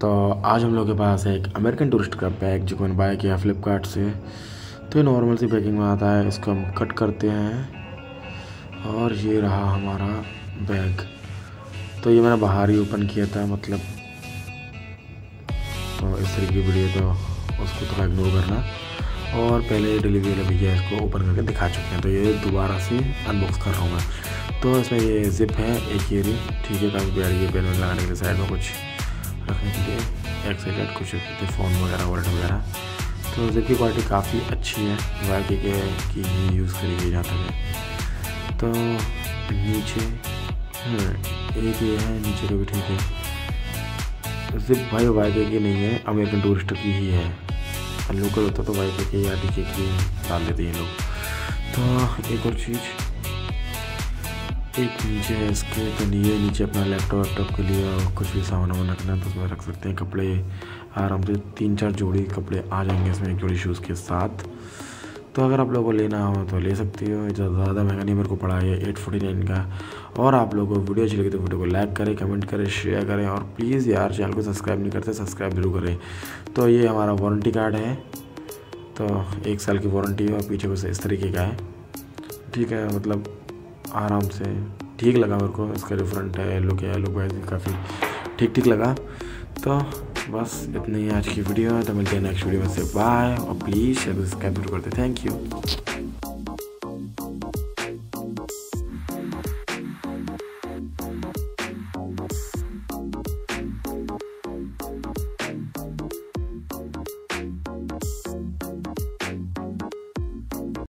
तो आज हम लोग के पास है एक अमेरिकन टूरिस्ट का बैग जो मैंने बाय किया फ्लिपकार्ट से। तो ये नॉर्मल सी पैकिंग में आता है, इसको हम कट करते हैं। और ये रहा हमारा बैग तो ये मैंने बाहर ही ओपन किया था मतलब। तो इस तरीके की वीडियो तो उसको थोड़ा इग्नोर करना। और पहले डिलीवरी वाला भैया इसको ओपन करके दिखा चुके हैं। तो ये दोबारा से अनबॉक्स कर रहा हूँ मैं। तो इसमें ये जिप है, एक ये ठीक है, काफ़ी प्यारी ये पेन लगाने के साइड में कुछ। रखने के लिए एक्साइटेड कुछ फ़ोन वगैरह वर्ड वगैरह। तो जिप की क्वालिटी काफ़ी अच्छी है वाई के की ही यूज़ करी गई जहाँ है। तो नीचे हाँ, एक ये है नीचे का भी ठीक है। जिप भाई वाई की नहीं है अमेरिकन टूरिस्ट की ही है। लोकल होता तो वाई के या डी के की डाल देते हैं लोग। तो एक और चीज़ एक नीचे इसके तो लिए, नीचे अपना लैपटॉप वैपटॉप के लिए और कुछ भी सामान वामान रखना है तो उसमें रख सकते हैं कपड़े। आराम से तीन चार जोड़ी कपड़े आ जाएँगे इसमें, एक जोड़ी शूज़ के साथ। तो अगर आप लोगों को लेना हो तो ले सकते हो ज़्यादा महँगा नहीं मेरे को पड़ा है एट फोर्टी नाइन का। और आप लोगों को वीडियो अच्छी लगी तो वीडियो को लाइक करें कमेंट करें शेयर करें और प्लीज़ यार चैनल को सब्सक्राइब नहीं करते सब्सक्राइब ज़रूर करें। तो ये हमारा वारंटी कार्ड है। तो एक साल की वारंटी है और पीछे कुछ इस तरीके का है। ठीक है मतलब आराम से। ठीक लगा मेरे को, इसका डिफरेंट है लुक है लुक वाइज काफ़ी ठीक ठीक लगा। तो बस इतनी ही आज की वीडियो है तो मिलते हैं नेक्स्ट वीडियो में से। बाय और प्लीज़ सब्सक्राइब ज़रूर करते। Thank you